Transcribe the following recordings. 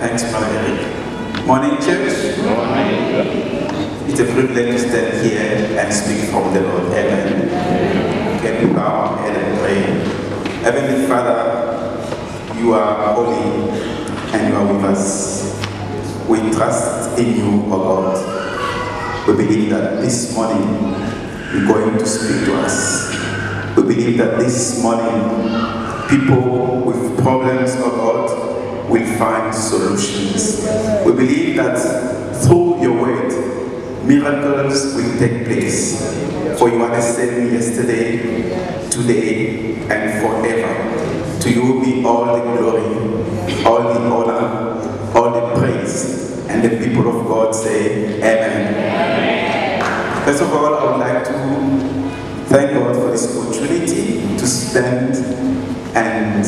Thanks, Brother Eric. Morning, church. It's a privilege to stand here and speak from the Lord. Amen. Can we bow and pray? Heavenly Father, you are holy and you are with us. We trust in you, O God. We believe that this morning you're going to speak to us. We believe that this morning people with problems, O God, will find solutions. We believe that through your word, miracles will take place. For you are the same yesterday, today, and forever. To you be all the glory, all the honor, all the praise. And the people of God say, Amen. First of all, I would like to thank God for this opportunity to stand and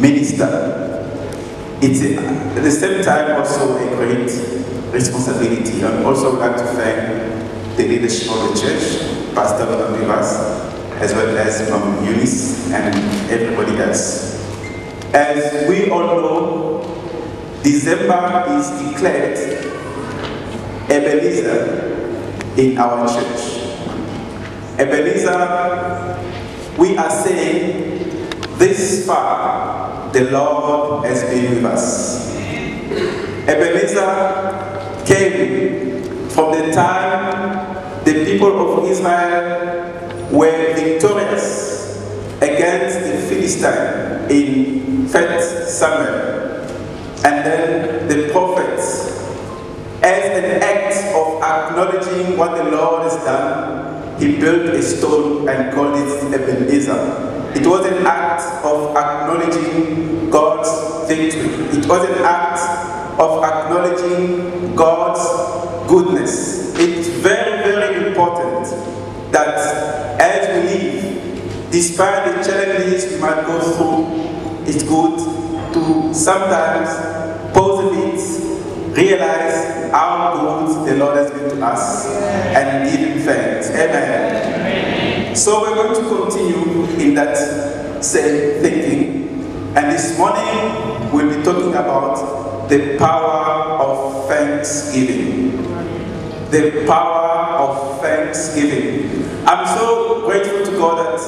minister. It's at the same time also a great responsibility. I also would like to thank the leadership of the church, Pastor Vivas, as well as from Eunice and everybody else. As we all know, December is declared Ebenezer in our church. Ebenezer, we are saying, this far the Lord has been with us. Ebenezer came from the time the people of Israel were victorious against the Philistine in 1 Samuel. And then the prophets, as an act of acknowledging what the Lord has done, he built a stone and called it Ebenezer. It was an act of acknowledging God's victory. It was an act of acknowledging God's goodness. It's very, very important that as we live, despite the challenges we might go through, it's good to sometimes pause a bit, realize how good the Lord has been to us, and give Him thanks. Amen. So we're going to continue in that same thinking. And this morning we'll be talking about the power of thanksgiving. The power of thanksgiving. I'm so grateful to God that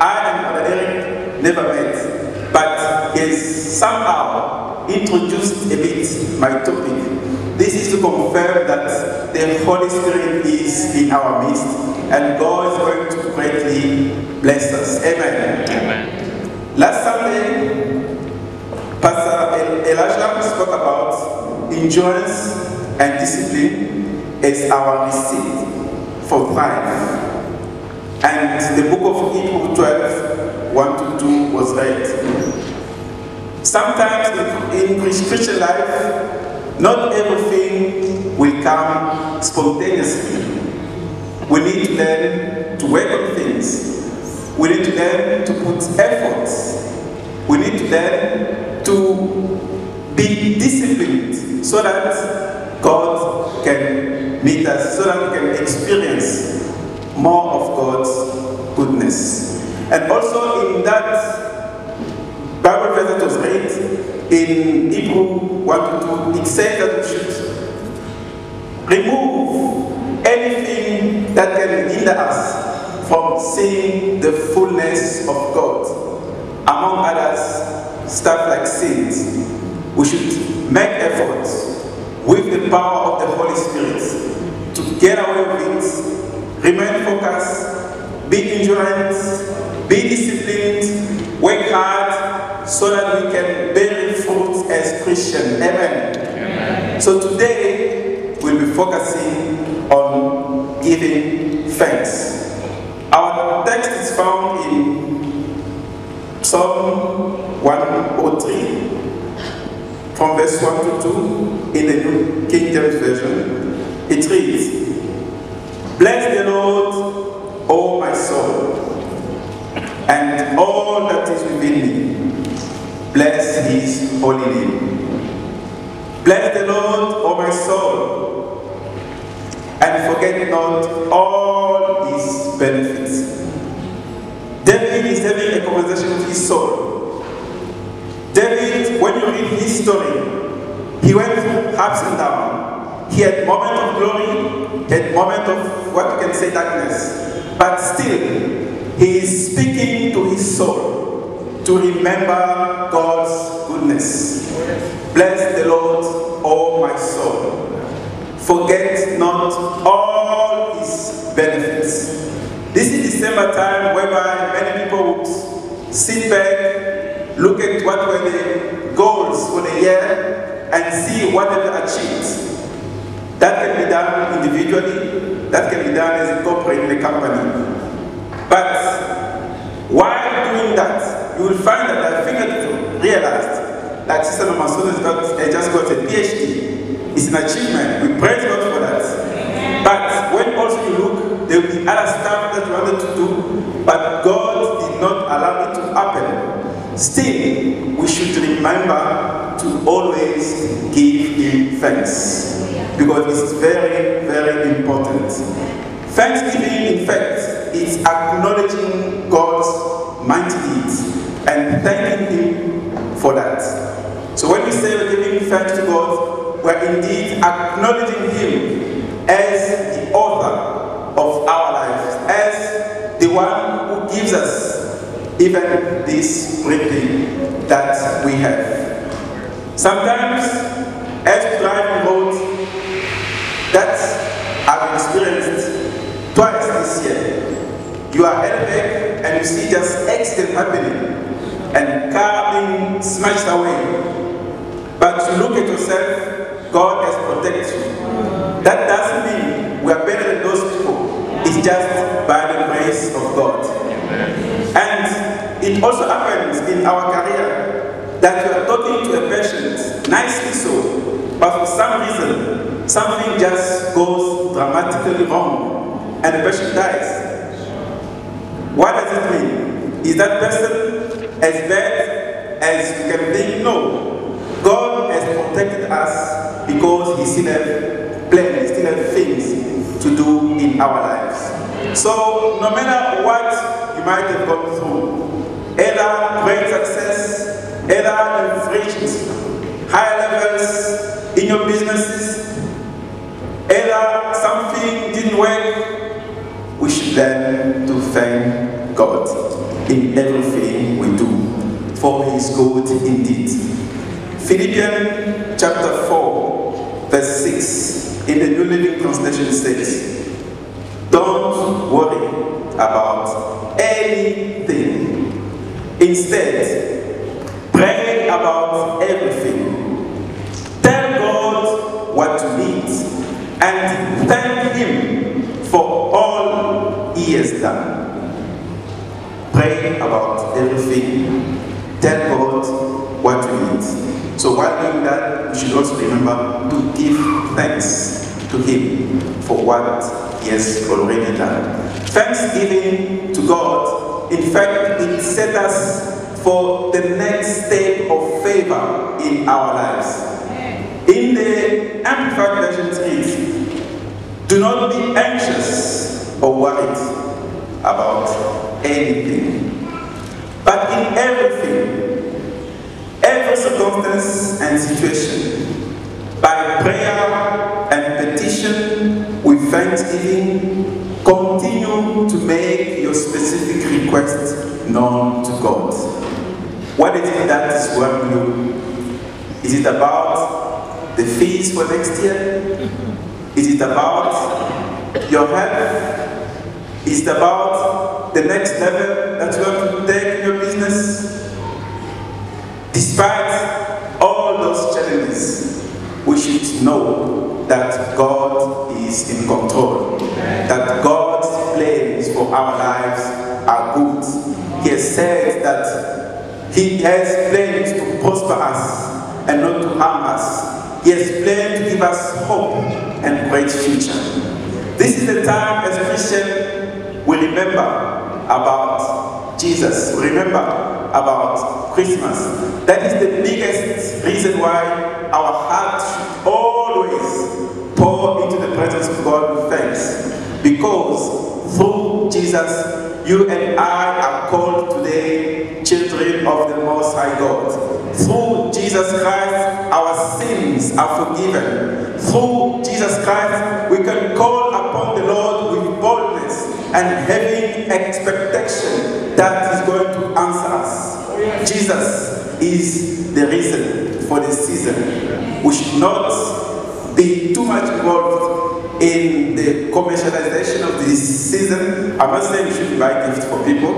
I and Brother Eric never met, but he somehow introduced a bit my topic. This is to confirm that the Holy Spirit is in our midst and God is going to greatly bless us. Amen. Amen. Last Sunday, Pastor Elijah spoke about endurance and discipline as our receipt for thrive. And the book of Hebrews 12, 1 to 2 was read. Sometimes in Christian life, not everything will come spontaneously. We need to learn to work on things. We need to learn to put efforts. We need to learn to be disciplined so that God can meet us, so that we can experience more of God's goodness. And also in that Bible verse that was in Hebrew 1 to 2, it says that we should remove anything that can hinder us from seeing the fullness of God. Among others, stuff like sins. We should make efforts with the power of the Holy Spirit to get away with it, remain focused, be endurant, be disciplined, work hard so that we can bear fruit as Christians. Amen. Amen. So today we'll be focusing on giving thanks. Our text is found in Psalm 103 from verse 1 to 2 in the New King James Version. It reads, Bless the Lord, O my soul, and forget not all his benefits. David is having a conversation with his soul. David, when you read his story, He went through ups and downs. He had moments of glory, had moments of what you can say darkness. But still, he is speaking to his soul to remember God's goodness. Bless the Lord, O my soul. Forget not all his benefits. This is December time whereby many people would sit back, look at what were the goals for the year, and see what they achieved. That can be done individually, that can be done as a corporate in a company. But while doing that, you will find that I figured realized that Sister Mamasun has got, has eh, just got a PhD. It's an achievement. We praise God for that. But when also you look, there will be other stuff that you wanted to do, but God did not allow it to happen. Still, we should remember to always give Him thanks. Because it's very, very important. Thanksgiving, in fact, is acknowledging God's mighty deeds and thanking Him for that. So when we say we're giving thanks to God, we're indeed acknowledging Him as the author of our lives, as the one who gives us even this breathing that we have. Sometimes, as we drive on roads that I've experienced twice this year, you are back and you see just accident happening and car being smashed away. But you look at yourself, God has protected you. That doesn't mean we are better than those people. It's just by the grace of God. And it also happens in our career that you are talking to a patient, nicely so, but for some reason, something just goes dramatically wrong and the patient dies. What does it mean? Is that person as bad as you can think? No. God has protected us because He still has plans, He still has things to do in our lives. So no matter what you might have gone through, either great success, either you've reached high levels in your businesses, either something didn't work, we should learn to thank God in everything we do, for He is good indeed. Philippians chapter 4, verse 6 in the New Living Translation says, Don't worry about anything. Instead, pray about everything. Tell God what you need and thank Him for all He has done. Pray about everything. Tell God what you need. So while doing that, we should also remember to give thanks to Him for what He has already done. Thanksgiving to God, in fact, it set us for the next step of favor in our lives. In the Amplified Version it Do not be anxious or worried about anything, but in everything, every circumstance and situation, by prayer and petition with thanksgiving, continue to make your specific request known to God. What is it that is worrying you? Is it about the fees for next year? Is it about your health? Is it about the next level that you want to take in your business? Despite all those challenges, we should know that God is in control, that God's plans for our lives are good. He has said that He has plans to prosper us and not to harm us. He has planned to give us hope and great future. This is the time as Christians we remember about Jesus. We remember about Christmas. That is the biggest reason why our hearts should always pour into the presence of God with thanks. Because through Jesus, you and I are called today children of the Most High God. Through Jesus Christ, our sins are forgiven. Through Jesus Christ, and having expectation that He's going to answer us. Jesus is the reason for the season. We should not be too much involved in the commercialization of this season. I'm not saying we should buy gifts for people,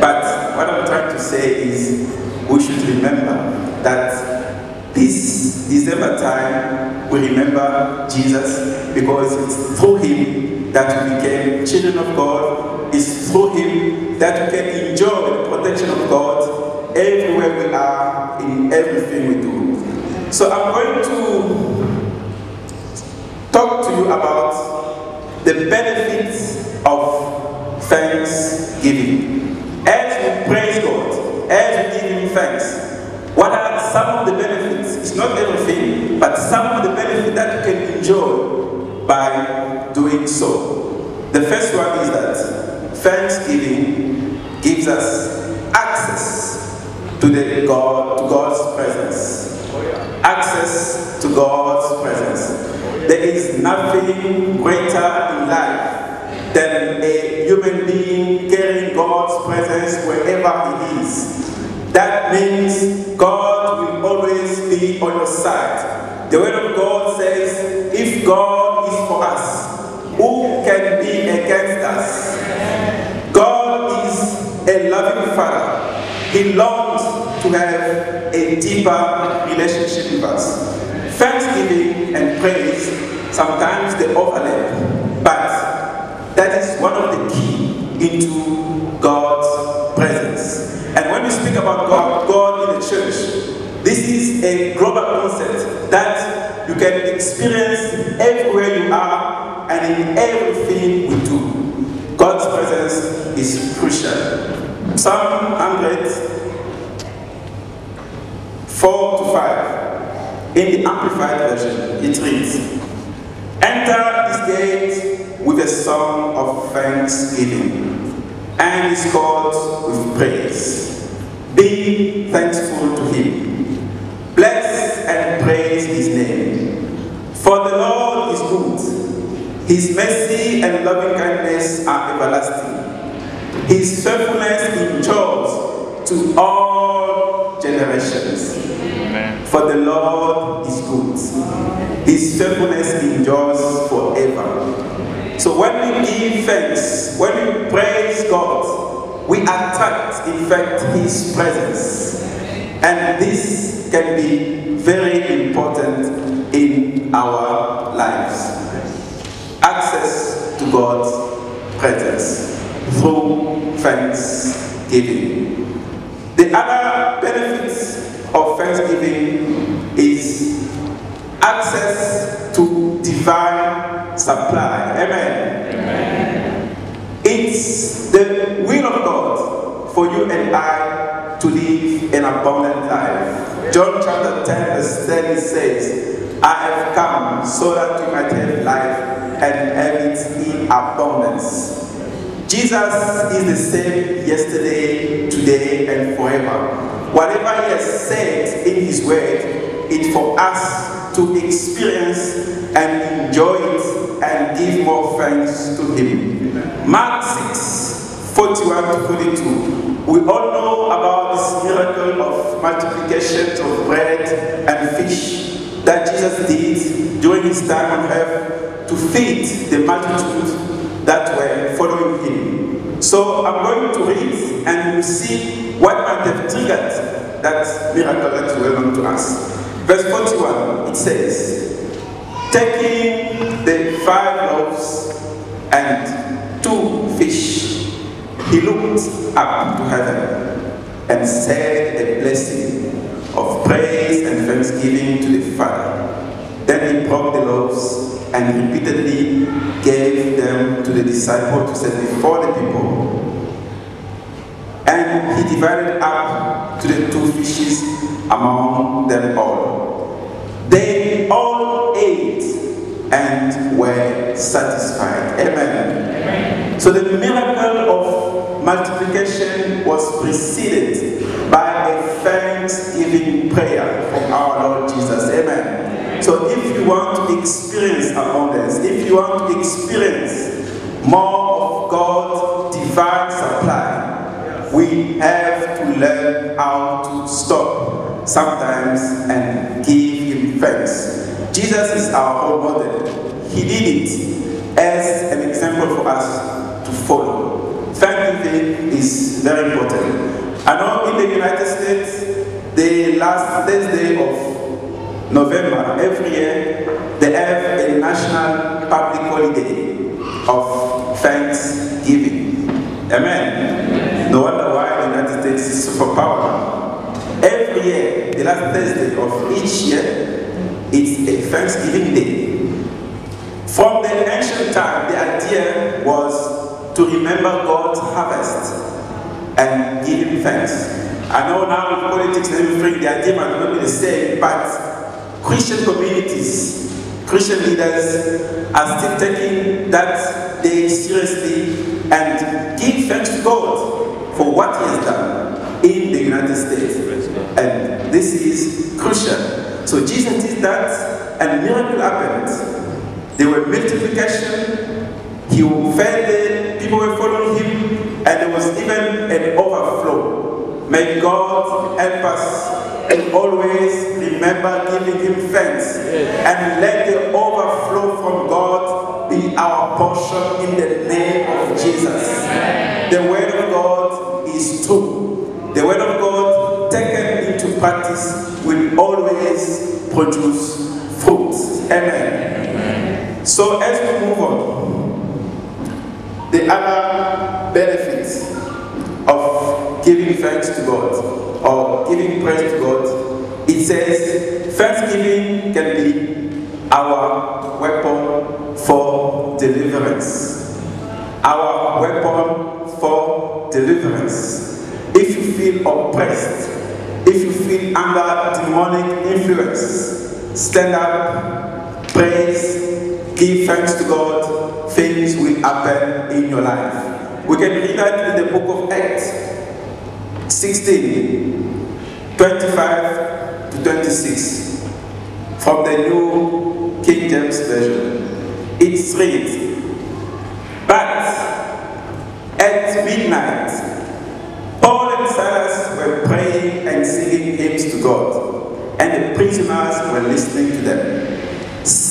but what I'm trying to say is we should remember that this December time we remember Jesus because it's through him that we became children of God. It's through him that we can enjoy the protection of God everywhere we are, in everything we do. So I'm going to talk to you about the benefits of thanksgiving. As we praise God, as we give Him thanks, what are some of the benefits? It's not everything, but some of the benefits that you can enjoy by doing so. The first one is that thanksgiving gives us access to the God, to God's presence. Access to God's presence. There is nothing greater in life than a human being carrying God's presence wherever he is. That means God will always be on your side. The Word of God says, if God a loving Father. He longs to have a deeper relationship with us. Thanksgiving and praise, sometimes they overlap, but that is one of the key into God's presence. And when we speak about God, God in the church, this is a global concept that you can experience everywhere you are and in everything we. God's presence is crucial. Psalm 100, 4 to 5. In the Amplified Version, it reads, Enter his gate with a song of thanksgiving and his courts with praise. Be thankful to him. Bless and praise his name. For the Lord is good. His mercy and loving kindness are everlasting. His faithfulness endures to all generations. Amen. For the Lord is good. His faithfulness endures forever. So when we give thanks, when we praise God, we attract, in fact, His presence. And this can be very important in our. Access to God's presence through thanksgiving. The other benefits of thanksgiving is access to divine supply. Amen. It's the will of God for you and I to live an abundant life. John chapter 10, verse 10 says, I have come so that you might have life and have it in abundance. Jesus is the same yesterday, today, and forever. Whatever he has said in his word, it's for us to experience and enjoy it and give more thanks to him. Mark 6, 41 to 42. We all know about this miracle of multiplication of bread and fish that Jesus did during his time on earth to feed the multitude that were following him. So I'm going to read and we'll see what might have triggered that miracle that is well known to us. Verse 41, it says, Taking the five loaves and two fish, he looked up to heaven and said a blessing of praise and thanksgiving to the Father. Then he broke the loaves and repeatedly gave them to the disciples to set before the people. And he divided up to the two fishes among them all. They all ate and were satisfied. Amen. So the miracle was preceded by a thanksgiving prayer from our Lord Jesus. Amen. So if you want to experience abundance, if you want to experience more of God's divine supply, we have to learn how to stop sometimes and give Him thanks. Jesus is our role model. He did it as an example for us. Thanksgiving is very important. I know in the United States, the last Thursday of November every year, they have a national public holiday of Thanksgiving. Amen. No wonder why the United States is super powerful. Every year, the last Thursday of each year, it's a Thanksgiving day. From the ancient time, the idea was to remember God's harvest and give Him thanks. I know now with politics and everything, the idea might not be the same, but Christian communities, Christian leaders are still taking that day seriously and give thanks to God for what He has done in the United States. And this is crucial. So Jesus did that, and a miracle happened. There were multiplication. He fed people were following him, and there was even an overflow. May God help us and always remember giving him thanks and let the overflow from God be our portion in the name of Jesus. The word of God is true. The word of God taken into practice will always produce fruit. Amen. So as we move on, the other benefits of giving thanks to God or giving praise to God, it says thanksgiving can be our weapon for deliverance. Our weapon for deliverance. If you feel oppressed, if you feel under demonic influence, stand up, praise, give thanks to God, things will happen in your life. We can read that in the book of Acts 16, 25 to 26 from the New King James Version. It reads, But at midnight, Paul and Silas were praying and singing hymns to God, and the prisoners were listening to them.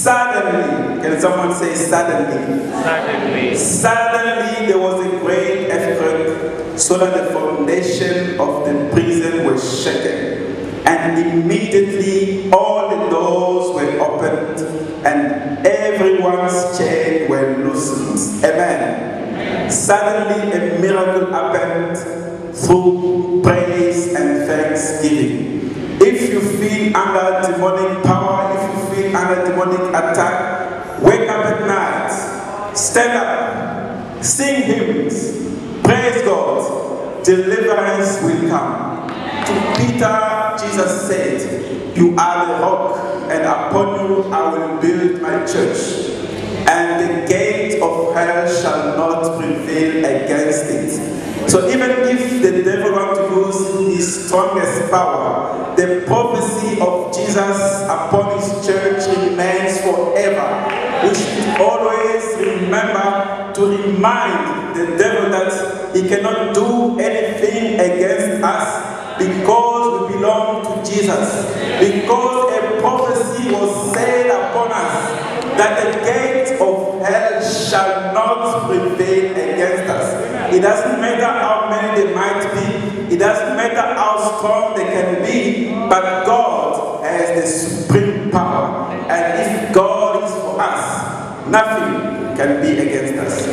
Suddenly, can someone say suddenly? Suddenly, Suddenly there was a great earthquake, so that the foundation of the prison was shaken. And immediately all the doors were opened, and everyone's chains were loosened. Amen. Suddenly a miracle happened through praise and thanksgiving. If you feel under demonic power, if you feel under demonic attack, wake up at night, stand up, sing hymns, praise God, deliverance will come. To Peter, Jesus said, You are the rock, and upon you I will build my church, and the gate of hell shall not prevail against it. So even if the devil wants to use his strongest power, the prophecy of Jesus upon to remind the devil that he cannot do anything against us because we belong to Jesus. Because a prophecy was said upon us that the gate of hell shall not prevail against us. It doesn't matter how many they might be, it doesn't matter how strong they can be, but God has the supreme power. And if God is for us, nothing can be against us.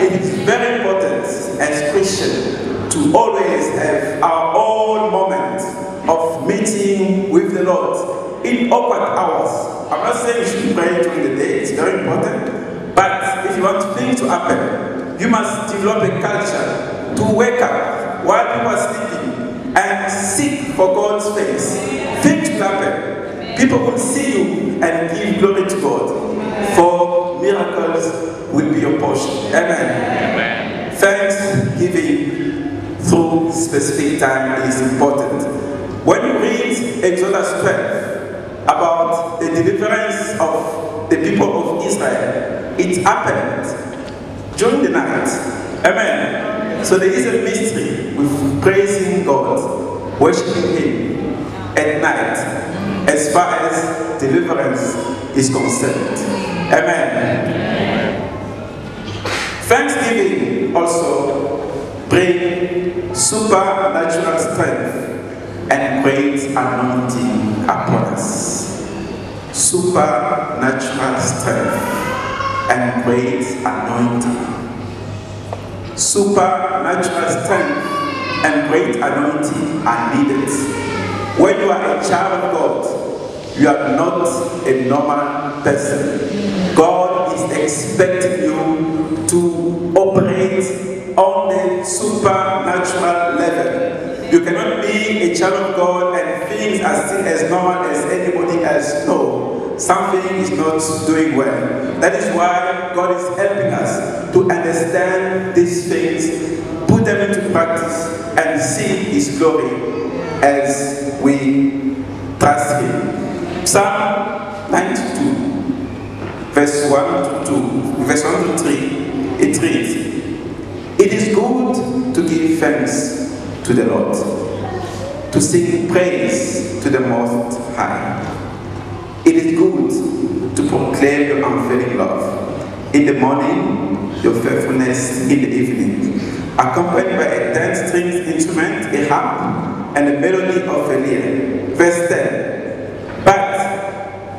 It is very important as Christians to always have our own moment of meeting with the Lord in awkward hours. I'm not saying you should pray during the day, it's very important. But if you want things to happen, you must develop a culture to wake up while people are sleeping and seek for God's face. Things will happen. People will see you and give glory to God. Miracles will be your portion. Amen. Amen. Thanksgiving through specific time is important. When you read Exodus 12 about the deliverance of the people of Israel, it happened during the night. Amen. So there is a mystery with praising God, worshiping Him at night as far as deliverance is concerned. Amen. Thanksgiving also bring supernatural strength and great anointing upon us. Supernatural strength and great anointing. Supernatural strength and great anointing are needed. When you are a child of God, you are not a normal person. God is expecting you to operate on the supernatural level. You cannot be a child of God and things are still as normal as anybody else. No, something is not doing well. That is why God is helping us to understand these things, put them into practice, and see His glory as we trust Him. Psalm 92, verse 1 to 2, verse 1 to 3, it reads, It is good to give thanks to the Lord, to sing praise to the Most High. It is good to proclaim your unfailing love. In the morning, your faithfulness in the evening, accompanied by a ten stringed instrument, a harp, and a melody of a lyre. Verse 10.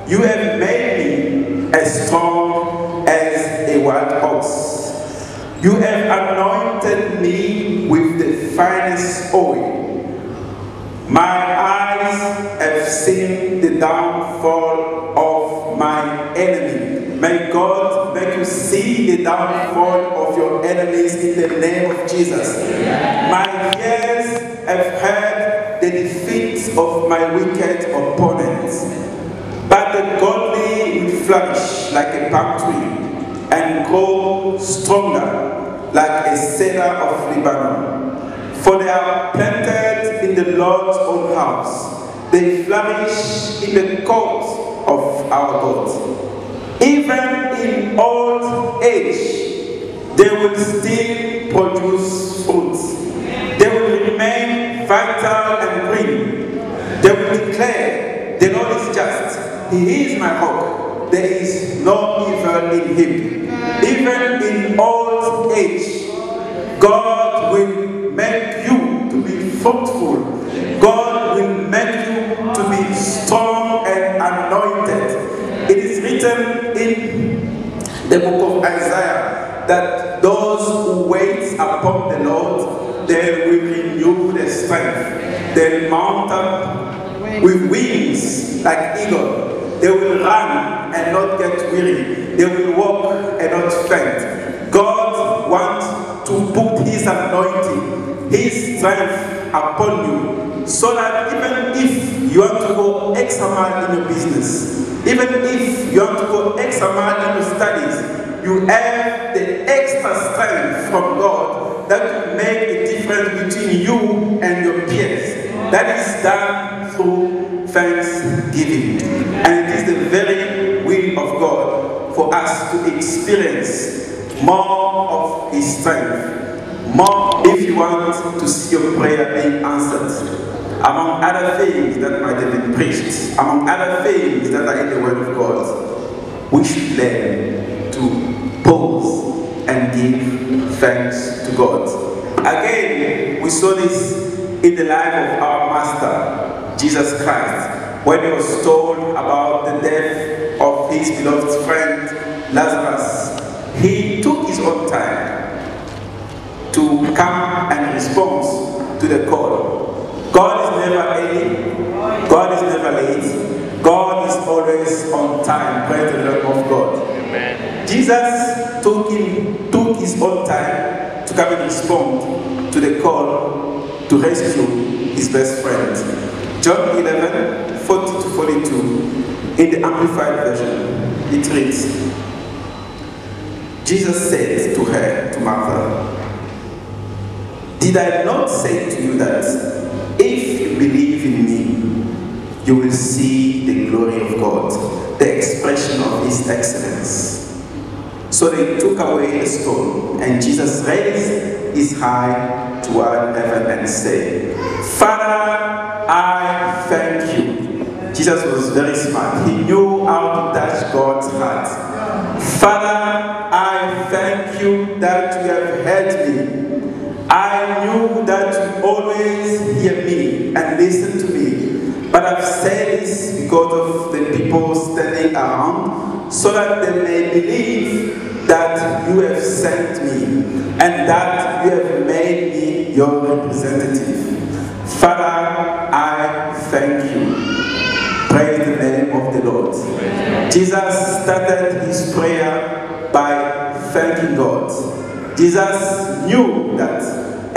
You have made me as strong as a wild ox. You have anointed me with the finest oil. My eyes have seen the downfall of my enemy. May God make you see the downfall of your enemies in the name of Jesus. My ears have heard the defeat of my wicked opponents. Flourish like a palm tree and grow stronger like a cedar of Lebanon. For they are planted in the Lord's own house. They flourish in the court of our God. Even in old age, they will still produce fruits. They will remain vital and green. They will declare, the Lord is just. He is my rock. There is no evil in him. Even in old age, God will make you to be fruitful. God will make you to be strong and anointed. It is written in the book of Isaiah that those who wait upon the Lord, they will renew their strength. They mount up with wings like eagle. They will run and not get weary. They will walk and not faint. God wants to put His anointing, His strength upon you, so that even if you want to go extra mile in your business, even if you want to go extra mile in your studies, you have the extra strength from God that will make a difference between you and your peers. That is done through thanksgiving. And it is the very of God for us to experience more of His strength. More if you want to see your prayer being answered. Among other things that might have been preached, among other things that are in the Word of God, we should learn to pause and give thanks to God. Again, we saw this in the life of our Master, Jesus Christ, when he was told about the death of his beloved friend Lazarus. He took his own time to come and respond to the call. God is never early, God is never late, God is always on time. Praise the Lord of God. Amen. Jesus took him took his own time to come and respond to the call to rescue his best friend. John 11, 40 to 42, in the Amplified Version, it reads Jesus said to her, to Martha, Did I not say to you that if you believe in me, you will see the glory of God, the expression of his excellence? So they took away the stone, and Jesus raised his eye toward heaven and said, Father, I thank you. Jesus was very smart. He knew how to touch God's heart. Father, I thank you that you have heard me. I knew that you always hear me and listen to me. But I've said this because of the people standing around, so that they may believe that you have sent me and that you have made me your representative. Father, I thank you. Jesus started his prayer by thanking God. Jesus knew that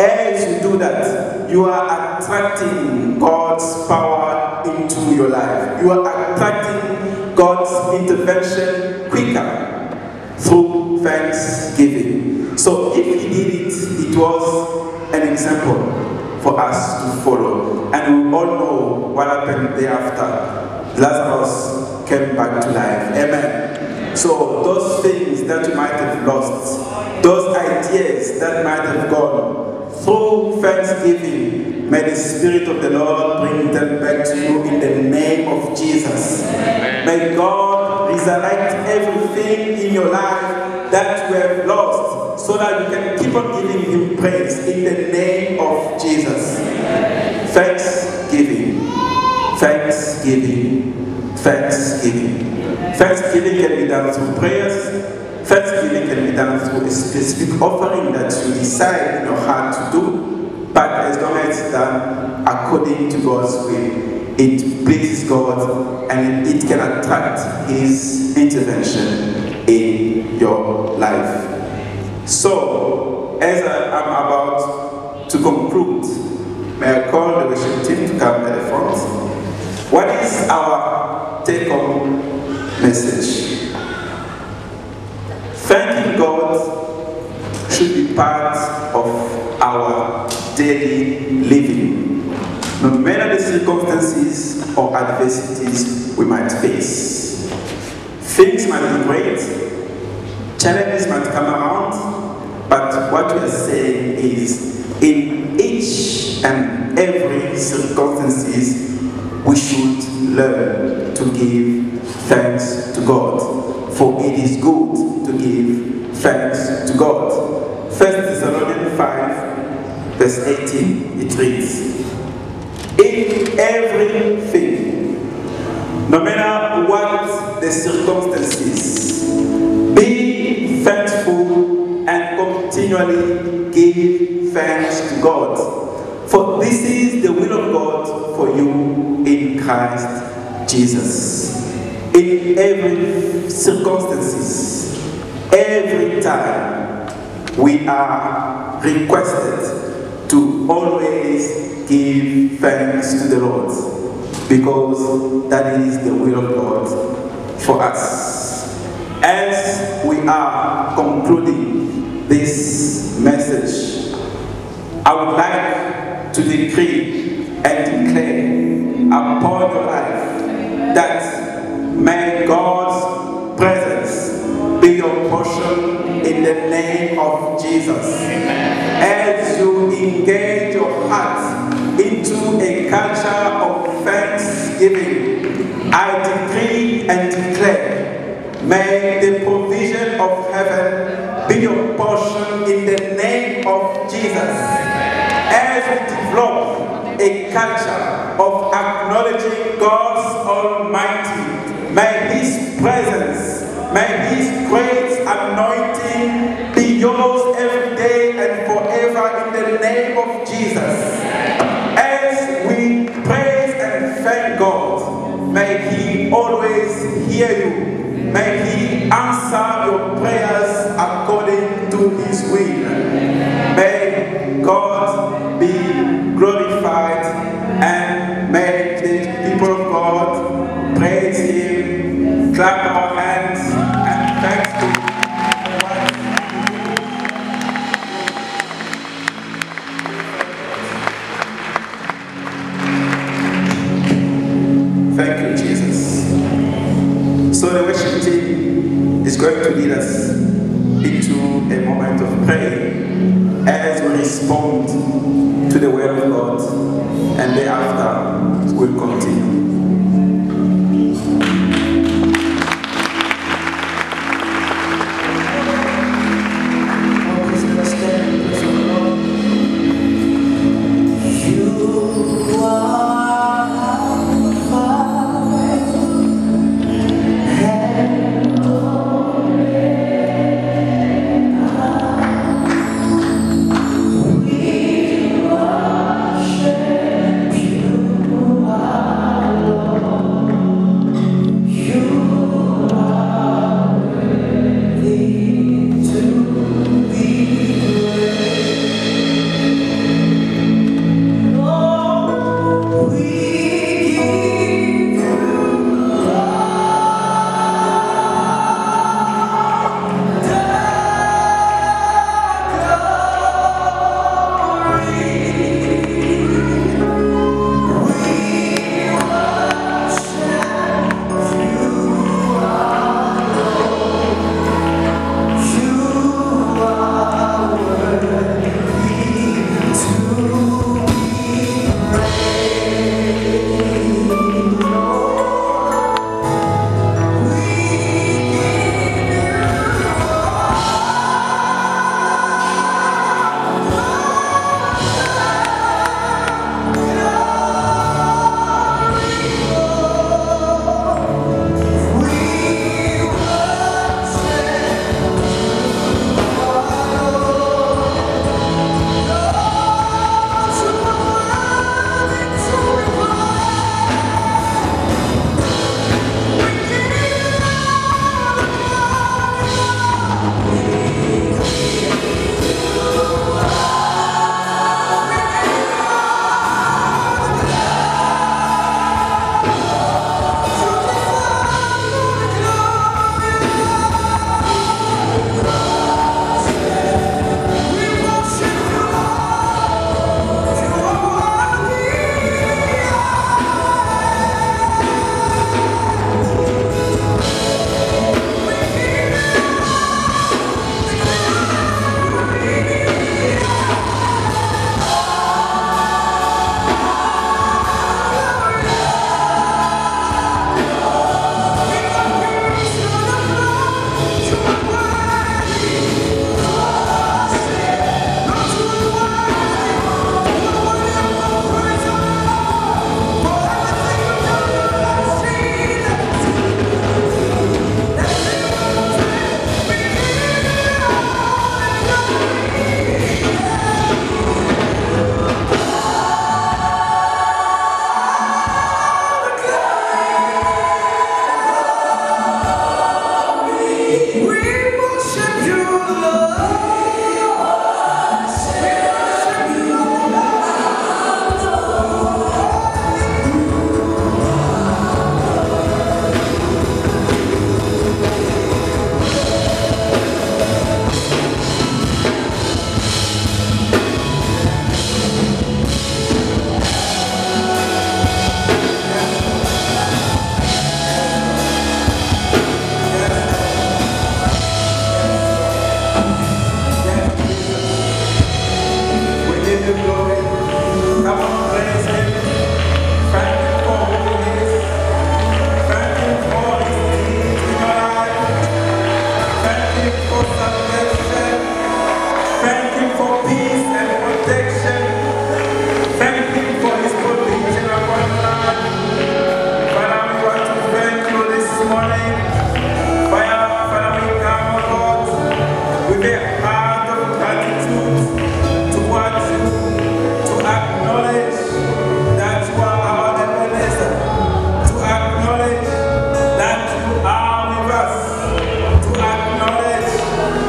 as you do that, you are attracting God's power into your life. You are attracting God's intervention quicker through thanksgiving. So if he did it, it was an example for us to follow. And we all know what happened thereafter. Lazarus came back to life. Amen. So those things that you might have lost, those ideas that might have gone, through thanksgiving, may the Spirit of the Lord bring them back to you in the name of Jesus. May God resurrect everything in your life that you have lost so that you can keep on giving Him praise in the name of Jesus. Thanksgiving. Thanksgiving. Thanksgiving. Thanksgiving can be done through prayers. Thanksgiving can be done through a specific offering that you decide in your heart to do. But as long as it's done according to God's will, it pleases God and it can attract His intervention in your life. So, as I am about to conclude, may I call the worship team to come at the front. What is our take home message? Thanking God should be part of our daily living, no matter the circumstances or adversities we might face. Things might be great, challenges might come around, but what we are saying is in each and every circumstances, we should learn to give thanks to God. For it is good to give thanks to God. First Thessalonians 5, verse 18, it reads, In everything, no matter what the circumstances, be thankful and continually give thanks to God. For this is the will of God for you Christ Jesus. In every circumstances, every time, we are requested to always give thanks to the Lord because that is the will of God for us. As we are concluding this message, I would like to decree and declare upon your life that may God's presence be your portion in the name of Jesus. As you engage your heart into a culture of thanksgiving, I decree and declare, may the provision of heaven be your portion in the name of Jesus. As we develop a culture of acknowledging God's Almighty, may His presence, may His great anointing be yours every day and forever in the name of Jesus. As we praise and thank God, may He always hear you. May He answer your prayers us into a moment of prayer as we respond to the word of God, and thereafter we'll continue.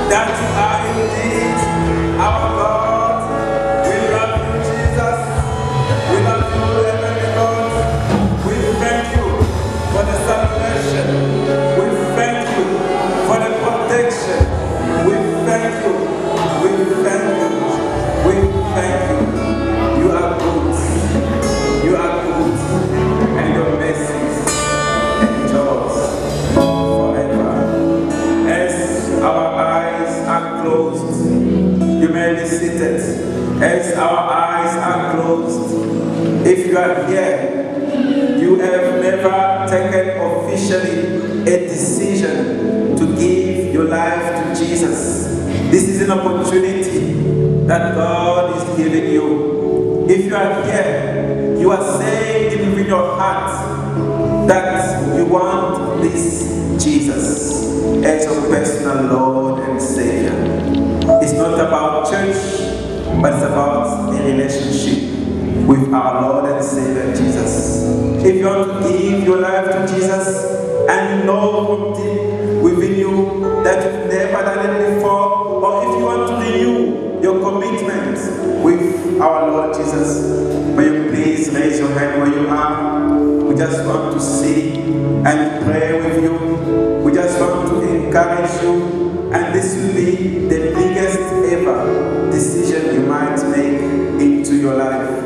that You are here, you have never taken officially a decision to give your life to Jesus. This is an opportunity that God is giving you. If you are here, you are saying within your heart that you want this Jesus as your personal Lord and Savior. It's not about church, but it's about a relationship with our Lord and Savior Jesus. If you want to give your life to Jesus and you know from deep within you that you've never done it before, or if you want to renew your commitment with our Lord Jesus, may you please raise your hand where you are. We just want to see and pray with you. We just want to encourage you. And this will be the biggest ever decision you might make into your life.